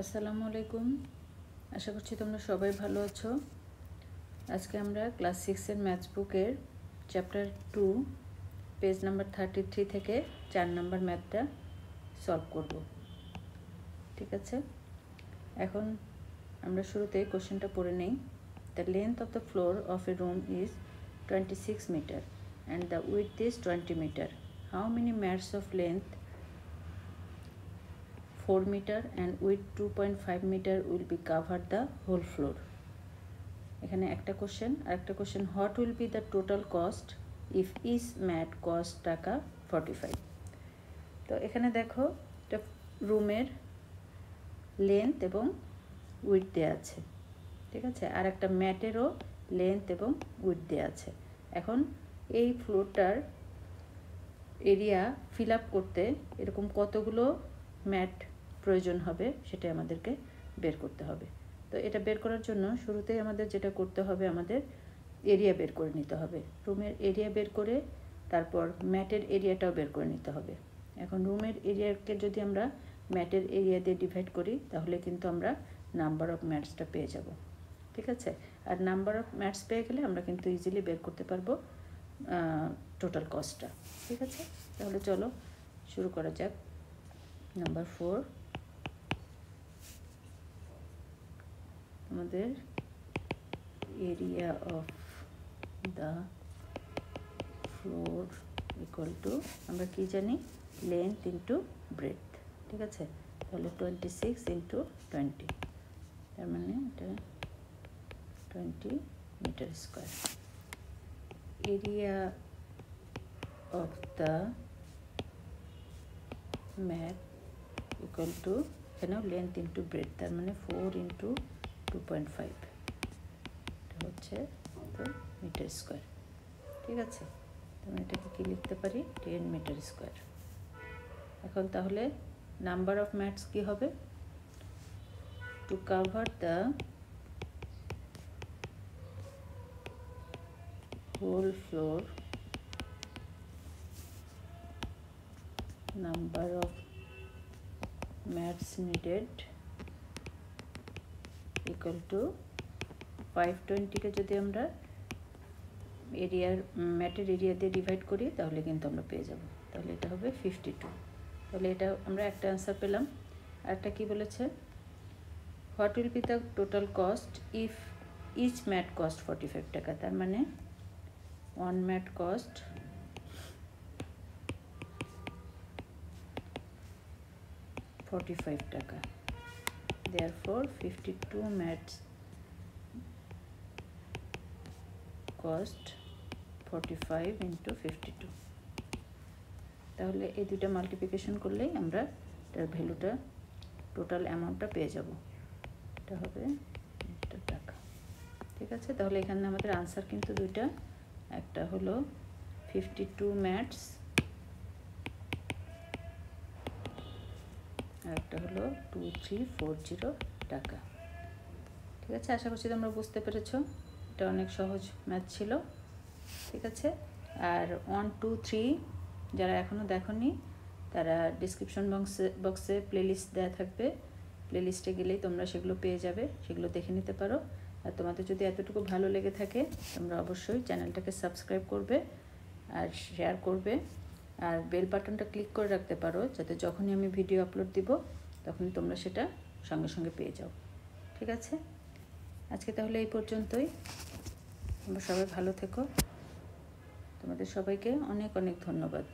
আসসালামু আলাইকুম। আশা করছি তোমরা সবাই ভালো আছো। আজকে আমরা ক্লাস সিক্সের ম্যাথস বুকের chapter two, page number thirty three থেকে চার নাম্বার ম্যাথটা সলভ করব। ঠিক আছে? এখন আমরা শুরুতে কোশ্চেনটা পড়ে নেই। The length of the floor of a room is twenty six metre and the width is twenty metre how many mats of length 4 meter and with 2.5 meter will be covered the whole floor. এখানে একটা question আর একটা question what will be the total cost if is mat cost টাকা forty five তো এখানে দেখো একটা রুমের লেন্থ এবং উইথ দেওয়া আছে, ঠিক আছে? আর একটা ম্যাটেরও লেন্থ এবং উইথ দেওয়া আছে। এখন এই ফ্লোরটার এরিয়া ফিল আপ করতে এরকম কতগুলো ম্যাট প্রয়োজন হবে সেটা আমাদেরকে বের করতে হবে। তো এটা বের করার জন্য শুরুতেই আমাদের যেটা করতে হবে, আমাদের এরিয়া বের করে নিতে হবে। রুমের এরিয়া বের করে তারপর ম্যাটের এরিয়াটাও বের করে নিতে হবে। এখন রুমের এরিয়াকে যদি আমরা ম্যাটের এরিয়া দিয়ে ডিভাইড করি, তাহলে কিন্তু আমরা নাম্বার অফ ম্যাটসটা পেয়ে যাব। ঠিক আছে? আর নাম্বার অফ ম্যাটস পেয়ে গেলে আমরা কিন্তু ইজিলি বের করতে পারব টোটাল কস্টটা ঠিক আছে? তাহলে চলো শুরু করা যাক। নাম্বার ফোর আমাদের area of the floor equal to আমরা কি জানি? লেন্থ ইন্টু ব্রেথ ঠিক আছে? তাহলে টোয়েন্টি সিক্স ইন্টু টোয়েন্টি তার মানে এটা twenty metre square area of the map equal to এখানেও লেন্থ ইন্টু ব্রেথ তার মানে four into two point five হচ্ছে মিটার স্কোয়ার। ঠিক আছে? তাহলে এটাকে কী লিখতে পারি? Ten metre square. এখন তাহলে নাম্বার অফ ম্যাটস কী হবে? To cover the whole floor number of mats needed equal to 520 কে যদি আমরা এরিয়ার ম্যাটের এরিয়া দিয়ে ডিভাইড করি, তাহলে কিন্তু আমরা পেয়ে যাব। তাহলে এটা হবে ফিফটি টু তাহলে এটা আমরা একটা অ্যান্সার পেলাম। আর একটা কী বলেছে? What will be the total cost if each mat cost forty five টাকা? তার মানে one mat cost forty five টাকা। Mats cost forty five into fifty two তাহলে এই দুইটা মাল্টিপ্লিকেশন করলেই আমরা এটার ভ্যালুটা টোটাল অ্যামাউন্টটা পেয়ে যাব। এটা হবে টাকা। ঠিক আছে? তাহলে এখানে আমাদের আনসার কিন্তু দুইটা। একটা হলো ফিফটি টু ম্যাটস একটা হলো টু থ্রি ফোর জিরো টাকা। ঠিক আছে? আশা করছি তোমরা বুঝতে পেরেছ। এটা অনেক সহজ ম্যাথ ছিল। ঠিক আছে? আর ওয়ান টু থ্রি যারা এখনও দেখনি, তারা ডিসক্রিপশন বক্সে বক্সে প্লেলিস্ট দেওয়া থাকবে। প্লেলিস্টে গেলেই তোমরা সেগুলো পেয়ে যাবে। সেগুলো দেখে নিতে পারো। আর তোমাদের যদি এতটুকু ভালো লেগে থাকে, তোমরা অবশ্যই চ্যানেলটাকে সাবস্ক্রাইব করবে আর শেয়ার করবে। আর বেল বাটনটা ক্লিক করে রাখতে পারো, যাতে যখনই আমি ভিডিও আপলোড দিব, তখনই তোমরা সেটা সঙ্গে সঙ্গে পেয়ে যাও। ঠিক আছে? আজকে তাহলে এই পর্যন্তই। তোমরা সবাই ভালো থেকো। তোমাদের সবাইকে অনেক অনেক ধন্যবাদ।